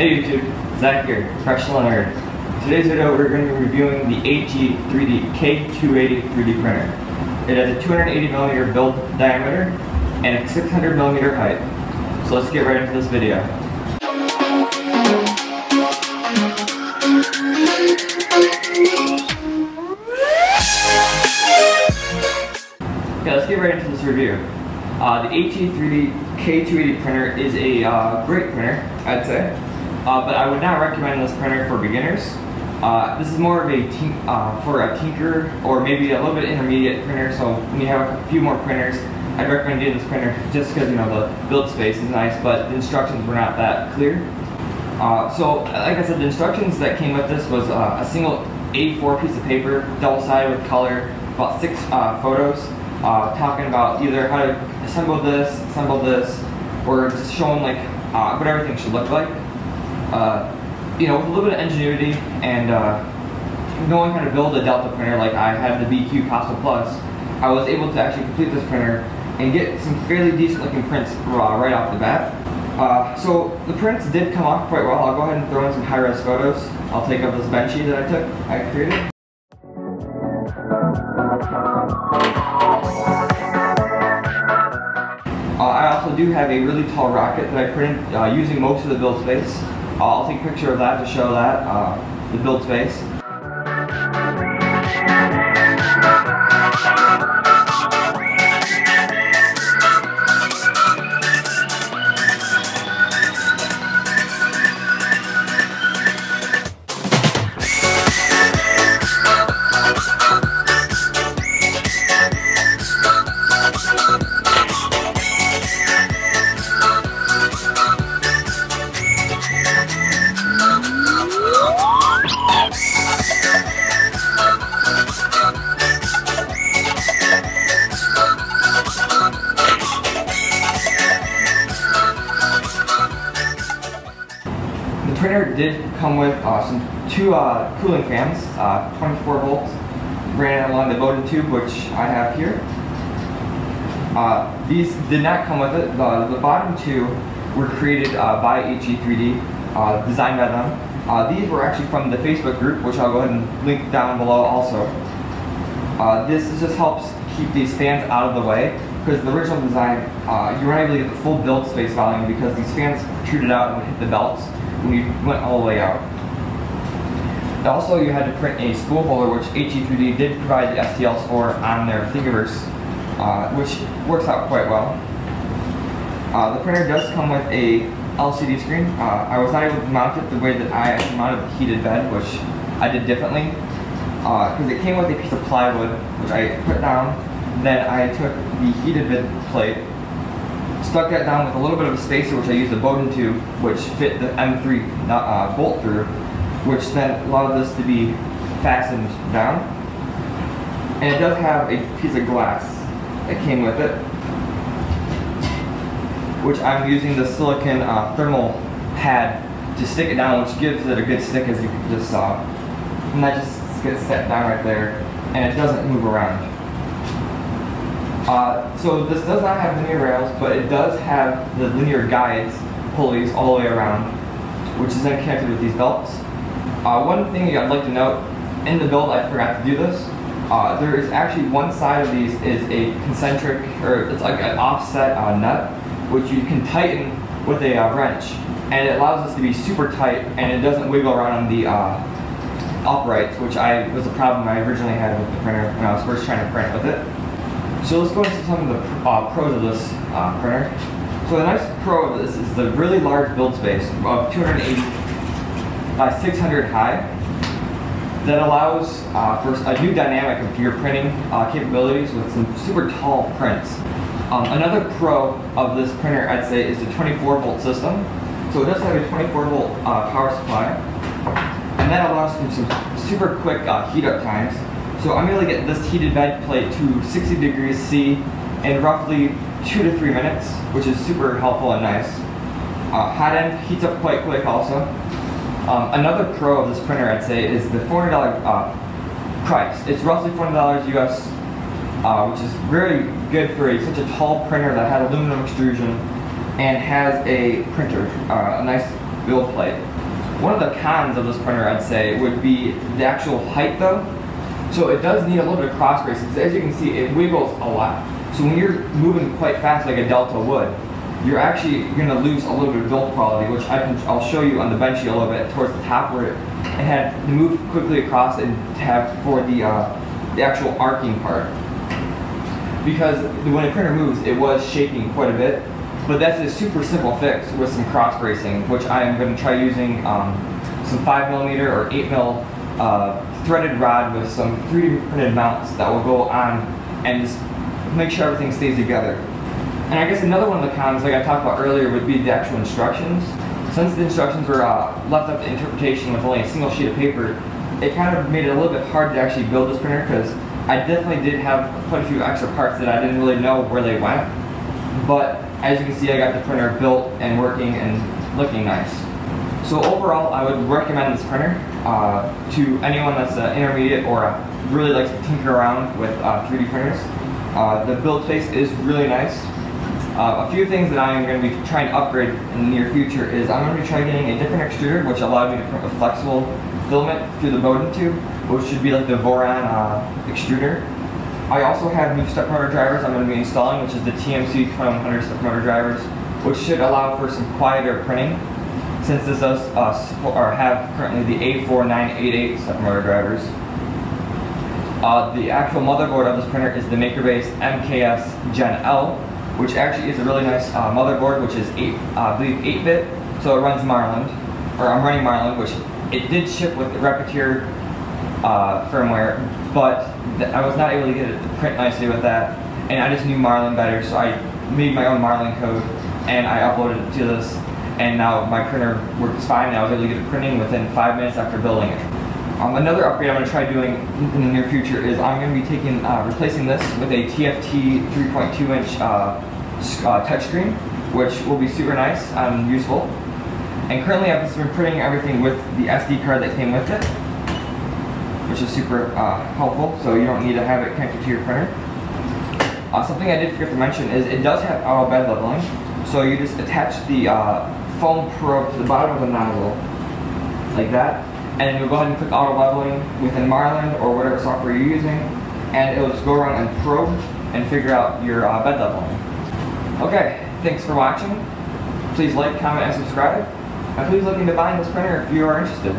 Hey YouTube, Zach here, Professional Nerd. Today's video we're going to be reviewing the HE3D K280 3D printer. It has a 280mm build diameter and a 600mm height. So let's get right into this video. Okay, let's get right into this review. Uh, the HE3D K280 printer is a uh, great printer, I'd say, uh, but I would not recommend this printer for beginners. Uh, this is more of a uh, for a tinker or maybe a little bit intermediate printer. So when you have a few more printers, I'd recommend getting this printer just because you know the build space is nice, but the instructions were not that clear. Uh, so like I said, the instructions that came with this was a single A4 piece of paper, double-sided with color, about six photos uh, talking about either how to assemble this, assemble this, or just showing like uh, what everything should look like. Uh, you know, with a little bit of ingenuity and uh, knowing how to build a Delta printer like I had the BQ Kossel Plus, I was able to actually complete this printer and get some fairly decent looking prints raw right off the bat. Uh, so the prints did come off quite well. I'll go ahead and throw in some high-res photos. I'll take up this benchy that I took, I created. Uh, I also do have a really tall rocket that I printed uh, using most of the build space. I'll take a picture of that to show that, uh, the build space. Printer did come with uh, some two uh, cooling fans, uh, 24 volts, ran along the Bowden tube, which I have here. Uh, these did not come with it. The, the bottom two were created uh, by HE3D, uh, designed by them. these were actually from the Facebook group, which I'll go ahead and link down below also. this just helps keep these fans out of the way because the original design, you weren't able to get the full build space volume because these fans protruded out and would hit the belts we went all the way out. Also, you had to print a spool holder, which HE3D did provide the STLs for on their Thingiverse, uh, which works out quite well. Uh, the printer does come with a LCD screen. Uh, I was not able to mount it the way that I mounted the heated bed, which I did differently, because uh, it came with a piece of plywood, which I put down. Then I took the heated bed plate stuck that down with a little bit of a spacer, which I used a Bowden tube, which fit the M3 uh, bolt through, which then allowed this to be fastened down. And it does have a piece of glass that came with it, which I'm using the silicon uh, thermal pad to stick it down, which gives it a good stick as you just saw. And that just gets set down right there, and it doesn't move around. Uh, so this does not have linear rails, but it does have the linear guides pulleys all the way around, which is then connected with these belts. Uh, one thing I'd like to note, in the build I forgot to do this, uh, there is actually one side of these is a concentric, or it's like an offset uh, nut, which you can tighten with a uh, wrench. And it allows this to be super tight, and it doesn't wiggle around on the uprights, which I was a problem I originally had with the printer when I was first trying to print with it. So let's go into some of the uh, pros of this uh, printer. So the nice pro of this is the really large build space of 280 by 600 high that allows uh, for a new dynamic of your printing uh, capabilities with some super tall prints. Um, another pro of this printer, I'd say, is the 24 volt system. So it does have a 24 volt uh, power supply, and that allows for some super quick uh, heat up times so I'm able to get this heated bed plate to 60 degrees C in roughly two to three minutes, which is super helpful and nice. Uh, hot end heats up quite quick also. Um, another pro of this printer I'd say is the $400 uh, price. It's roughly $400 US, uh, which is very good for a, such a tall printer that has aluminum extrusion and has a printer, uh, a nice build plate. One of the cons of this printer, I'd say, would be the actual height though. So it does need a little bit of cross bracing, as you can see, it wiggles a lot. So when you're moving quite fast like a Delta would, you're actually going to lose a little bit of build quality, which I can, I'll show you on the bench a little bit towards the top where it, had to move quickly across and have for the, uh, the actual arcing part. Because when a printer moves, it was shaking quite a bit, but that's a super simple fix with some cross bracing, which I am going to try using um, some 5 millimeter or 8 mil uh, threaded rod with some 3D printed mounts that will go on and just make sure everything stays together. And I guess another one of the cons, like I talked about earlier, would be the actual instructions. Since the instructions were uh, left up to interpretation with only a single sheet of paper, it kind of made it a little bit hard to actually build this printer because I definitely did have quite a few extra parts that I didn't really know where they went. But as you can see, I got the printer built and working and looking nice. So overall, I would recommend this printer uh, to anyone that's uh, intermediate or really likes to tinker around with 3D uh, printers. Uh, the build space is really nice. Uh, a few things that I am going to be trying to upgrade in the near future is I'm going to be trying getting a different extruder which allowed me to print with flexible filament through the Bowden tube, which should be like the Voron uh, extruder. I also have new step motor drivers I'm going to be installing, which is the TMC 2100 step motor drivers, which should allow for some quieter printing, since this does uh, support, or have currently the A4988 step drivers. Uh, the actual motherboard of this printer is the MakerBase MKS Gen L, which actually is a really nice uh, motherboard, which is 8, uh, I believe 8-bit, so it runs Marlin, or I'm running Marlin, which it did ship with the Repetier uh, firmware, but I was not able to get it to print nicely with that, and I just knew Marlin better, so I made my own Marlin code, and I uploaded it to this, and now my printer works fine, and I was able to get it printing within 5 minutes after building it. Um, another upgrade I'm going to try doing in the near future is I'm going to be taking, uh, replacing this with a TFT 3.2 inch uh, uh, touchscreen, which will be super nice and useful. And currently I've just been printing everything with the SD card that came with it, which is super uh, helpful, so you don't need to have it connected to your printer. Uh, something I did forget to mention is it does have auto bed leveling, so you just attach the uh, foam probe to the bottom of the nozzle, like that, and you'll go ahead and click auto leveling within Marlin or whatever software you're using, and it'll just go around and probe and figure out your uh, bed leveling. Okay, thanks for watching. Please like, comment, and subscribe. And please look into buying this printer if you are interested.